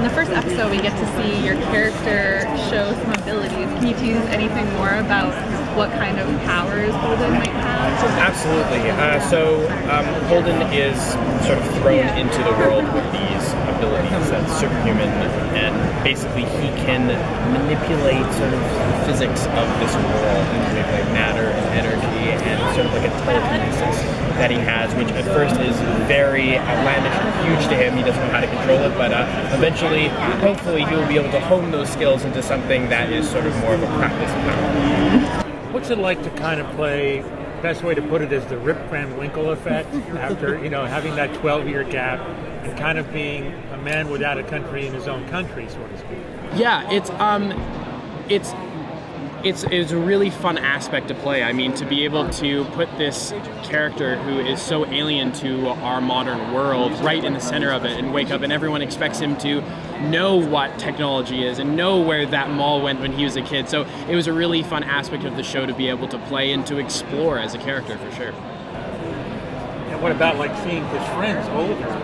in the first episode, we get to see your character show some abilities. Can you tease anything more about what kind of powers Holden might have? Absolutely. Uh, so um, Holden is sort of thrown into the world with these abilities that's superhuman, and basically he can manipulate sort of the physics of this world and manipulate matter and energy and sort of like a telekinesis that he has, which at first is very outlandish and huge to him. He doesn't know how to control it, but uh, eventually, hopefully, he will be able to hone those skills into something that is sort of more of a practice power. What's it like to kind of play? Best way to put it is the Rip Van Winkle effect. after you know having that 12-year gap and kind of being a man without a country in his own country, so to speak. Yeah, it's um, it's it's it's a really fun aspect to play. I mean, to be able to put this character who is so alien to our modern world right in the center of it and wake up and everyone expects him to know what technology is and know where that mall went when he was a kid. So it was a really fun aspect of the show to be able to play and to explore as a character for sure. And what about like seeing his friends older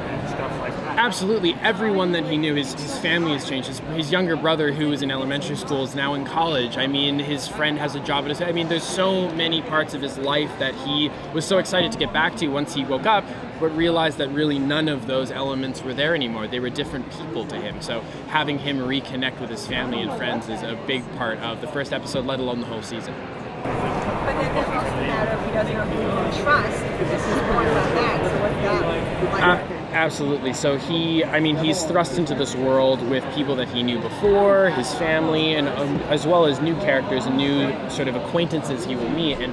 Absolutely, everyone that he knew, his, his family has changed. His, his younger brother, who was in elementary school, is now in college. I mean, his friend has a job at his. I mean, there's so many parts of his life that he was so excited to get back to once he woke up, but realized that really none of those elements were there anymore. They were different people to him. So having him reconnect with his family and friends is a big part of the first episode, let alone the whole season. But then there's the matter of he doesn't know who he trust. This is more about that. So what's that like? Uh, absolutely. So he, I mean, he's thrust into this world with people that he knew before, his family, and um, as well as new characters and new sort of acquaintances he will meet. And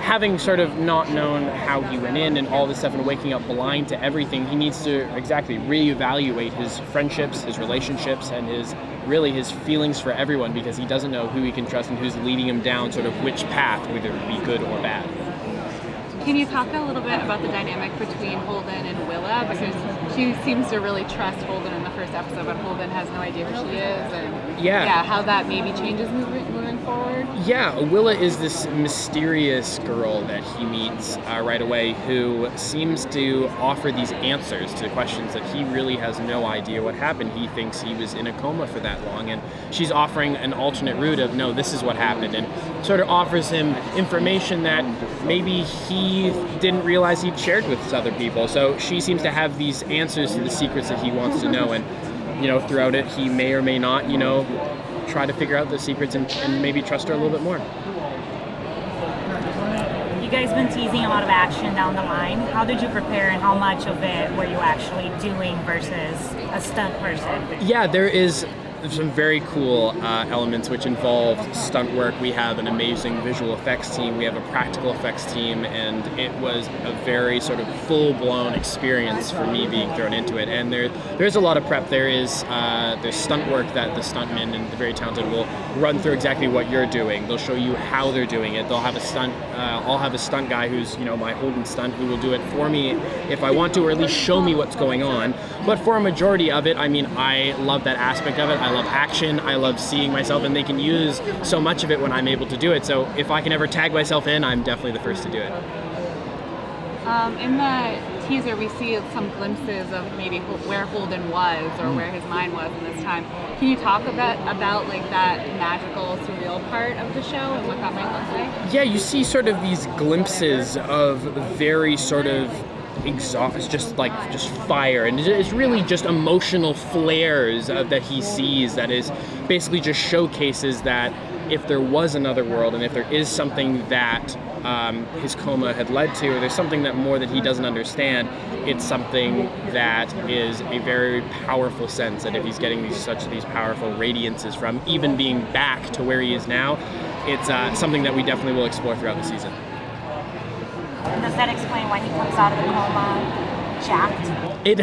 having sort of not known how he went in and all this stuff and waking up blind to everything, he needs to exactly reevaluate his friendships, his relationships, and his really his feelings for everyone because he doesn't know who he can trust and who's leading him down sort of which path, whether it be good or bad. Can you talk a little bit about the dynamic between Holden and Willa? Because she seems to really trust Holden in the first episode, but Holden has no idea who she is, and Yeah. yeah, how that maybe changes moving, forward. Yeah, Willa is this mysterious girl that he meets uh, right away who seems to offer these answers to questions that he really has no idea what happened. He thinks he was in a coma for that long, and she's offering an alternate route of no, this is what happened, and sort of offers him information that maybe he didn't realize he'd shared with other people. So she seems to have these answers to the secrets that he wants to know, and you know, throughout it, he may or may not, you know, try to figure out the secrets and, and maybe trust her a little bit more. You guys been teasing a lot of action down the line. How did you prepare and how much of it were you actually doing versus a stunt person? Yeah, there is some very cool uh, elements which involve stunt work. We have an amazing visual effects team, we have a practical effects team, and it was a very sort of full blown experience for me being thrown into it. And there, there's a lot of prep. There is uh, there's stunt work that the stuntmen and the very talented will run through exactly what you're doing. They'll show you how they're doing it. They'll have a stunt. Uh, I'll have a stunt guy who's you know my Holden stunt who will do it for me if I want to, or at least show me what's going on. But for a majority of it, I mean, I love that aspect of it. I love action. I love seeing myself, and they can use so much of it when I'm able to do it. So if I can ever tag myself in, I'm definitely the first to do it. Um, in the teaser, we see some glimpses of maybe where Holden was or where his mind was in this time. Can you talk about about like that magical, surreal part of the show and what that might look like? Yeah, you see sort of these glimpses of very sort of exhaust, it's just like just fire, and it's really just emotional flares uh, that he sees. That is basically just showcases that if there was another world, and if there is something that um, his coma had led to, or there's something that more that he doesn't understand, it's something that is a very powerful sense. That if he's getting these such these powerful radiances from even being back to where he is now, it's uh, something that we definitely will explore throughout the season. Does that explain why he comes out of the coma jacked? It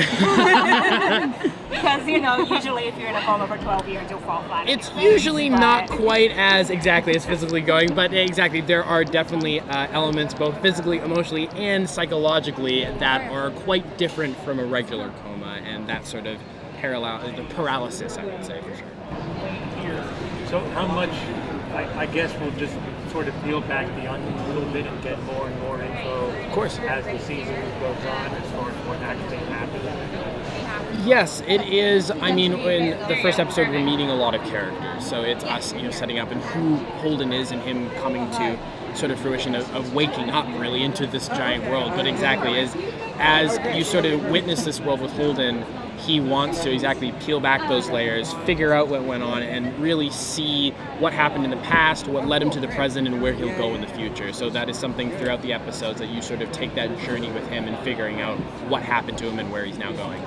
Because, you know, usually if you're in a coma for 12 years, you'll fall flat. it's your face, usually not but- quite as exactly as physically going, but exactly there are definitely uh, elements both physically, emotionally, and psychologically that are quite different from a regular coma, and that sort of parallel the paralysis, I would say for sure. So how much? I, I guess we'll just sort of peel back the onion a little bit and get more and more info. Of course. As the season goes on, as far as what actually happened. Yes, it is. I mean, in the first episode, we're meeting a lot of characters, so it's us, you know, setting up and who Holden is and him coming to sort of fruition of, of waking up really into this giant world. But exactly as as you sort of witness this world with Holden, he wants to exactly peel back those layers, figure out what went on, and really see what happened in the past, what led him to the present, and where he'll go in the future. So that is something throughout the episodes that you sort of take that journey with him and figuring out what happened to him and where he's now going.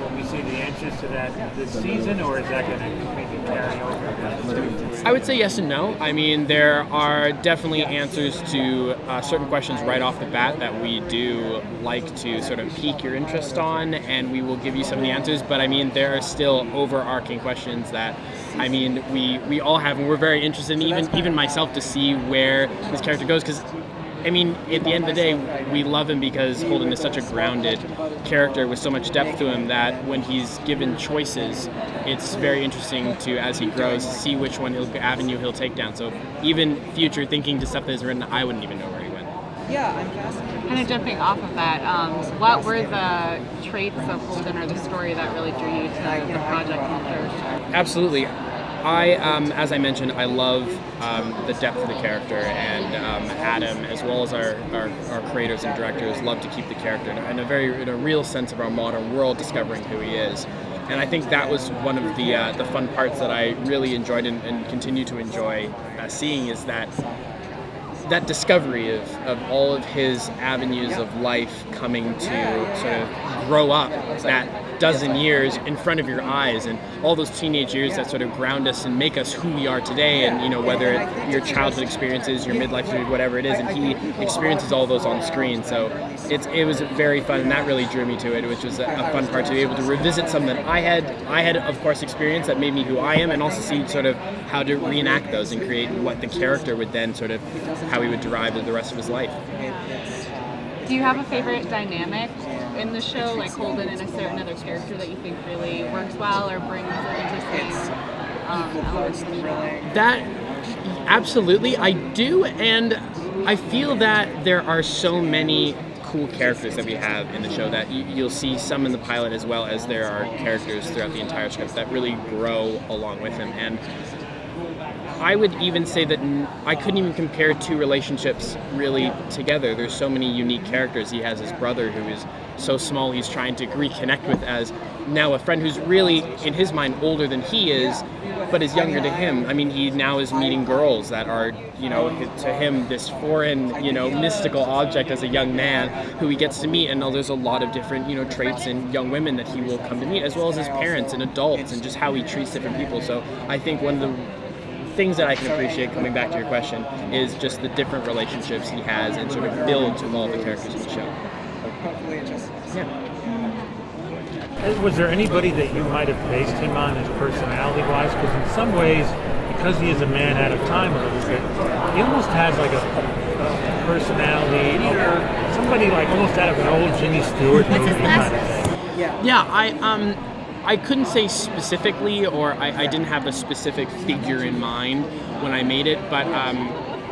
Will we see the answers to that this season, or is that going to maybe carry over? I would say yes and no. I mean, there are definitely answers to uh, certain questions right off the bat that we do like to sort of pique your interest on, and we will give you some of the answers. But I mean, there are still overarching questions that, I mean, we we all have, and we're very interested in, even even myself, to see where this character goes because I mean, at the end of the day, we love him because Holden is such a grounded character with so much depth to him that when he's given choices, it's very interesting to, as he grows, see which one he'll, avenue he'll take down. So even future thinking to stuff that is written, I wouldn't even know where he went. Yeah, I'm fascinated. Kind of jumping off of that, um, what were the traits of Holden or the story that really drew you to the project and the character? Absolutely. I, um, as I mentioned, I love um, the depth of the character, and um, Adam, as well as our, our, our, creators and directors, love to keep the character in a, in a very, in a real sense of our modern world, discovering who he is. And I think that was one of the uh, the fun parts that I really enjoyed and, and continue to enjoy uh, seeing is that that discovery of, of all of his avenues of life coming to sort of grow up that dozen years in front of your eyes and all those teenage years that sort of ground us and make us who we are today and you know whether your childhood experiences your midlife whatever it is and he experiences all those on screen. So it's it was very fun and that really drew me to it which was a, a fun part to be able to revisit something that I had I had of course experience that made me who I am and also see sort of how to reenact those and create what the character would then sort of how he would derive the rest of his life. Do you have a favorite dynamic in the show, like Holden and a certain other character that you think really works well or brings an interesting um, elements to the show? That absolutely, I do, and I feel that there are so many cool characters that we have in the show that you, will see some in the pilot as well as there are characters throughout the entire script that really grow along with him and I would even say that I couldn't even compare two relationships really together. There's so many unique characters. He has his brother who is so small he's trying to reconnect with as now a friend who's really in his mind older than he is but is younger to him i mean he now is meeting girls that are you know to him this foreign you know mystical object as a young man who he gets to meet and there's a lot of different you know traits in young women that he will come to meet as well as his parents and adults and just how he treats different people so i think one of the things that I can appreciate, coming back to your question, is just the different relationships he has and sort of builds with all the characters in the show. Yeah. Was there anybody that you might have based him on as personality-wise? Because in some ways, because he is a man out of time a little bit, he almost has like a, a personality of somebody like almost out of an old Jimmy Stewart movie kind of thing. Yeah. Yeah, I um I couldn't say specifically, or I, I, didn't have a specific figure in mind when I made it, but um,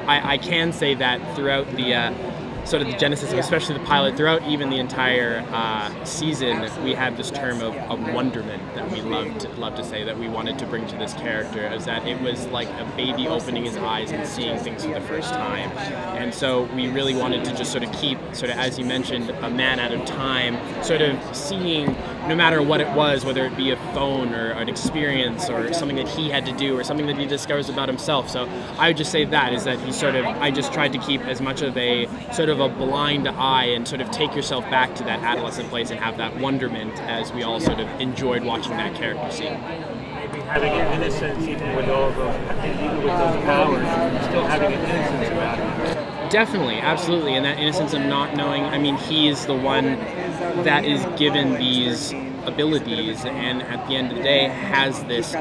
I, I, can say that throughout the uh, sort of the genesis, of especially the pilot, throughout even the entire uh, season, we had this term of, of wonderment that we loved love to say that we wanted to bring to this character, is that it was like a baby opening his eyes and seeing things for the first time. And so we really wanted to just sort of keep, sort of as you mentioned, a man out of time, sort of seeing no matter what it was, whether it be a phone or an experience or something that he had to do or something that he discovers about himself. So I would just say that is that he sort of, I just tried to keep as much of a sort of a blind eye and sort of take yourself back to that adolescent place and have that wonderment as we all sort of enjoyed watching that character scene. Having an innocence even with all those, even with those powers, still having an innocence about it. Definitely, absolutely, and that innocence of not knowing. I mean, he is the one that is given these abilities and at the end of the day has this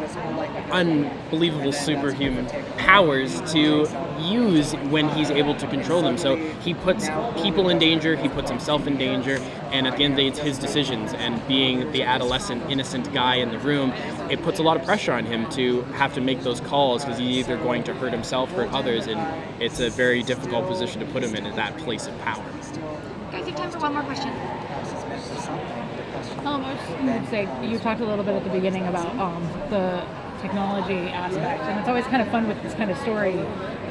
unbelievable superhuman powers to use when he's able to control them. So he puts people in danger, he puts himself in danger, and at the end of the day, it's his decisions. And being the adolescent, innocent guy in the room, it puts a lot of pressure on him to have to make those calls because he's either going to hurt himself, hurt others, and it's a very difficult position to put him in, in that place of power. You have time for one more question. Um, I was just going to say, you talked a little bit at the beginning about um, the technology aspect, and it's always kind of fun with this kind of story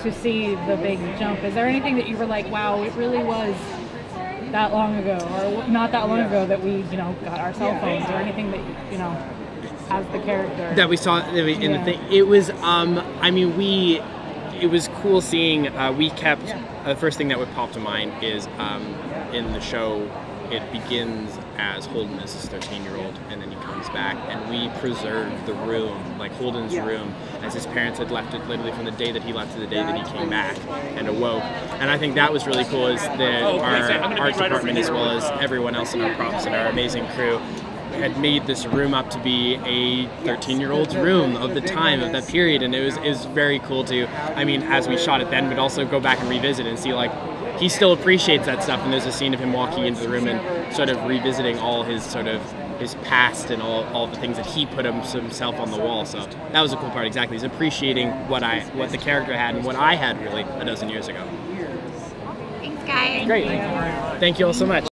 to see the big jump. Is there anything that you were like, wow, it really was that long ago, or not that long ago that we, you know, got our cell phones, or anything that, you know, as the character? that we saw in the thing. It was, um, I mean, we. It was cool seeing. Uh, we kept uh, the first thing that would pop to mind is um, in the show. It begins as Holden as his 13 year old, and then he comes back, and we preserved the room, like Holden's room, as his parents had left it literally from the day that he left to the day that he came back and awoke. And I think that was really cool. Is that our art department, as well as everyone else in our props and our amazing crew, had made this room up to be a 13 year old's room of the time of that period. And it was, it was very cool to i mean as we shot it then but also go back and revisit and see like he still appreciates that stuff and there's a scene of him walking into the room and sort of revisiting all his sort of his past and all, all the things that he put him, himself on the wall so that was a cool part exactly he's appreciating what i what the character had and what i had really a dozen years ago. Thanks, guys. great. Thank you all so much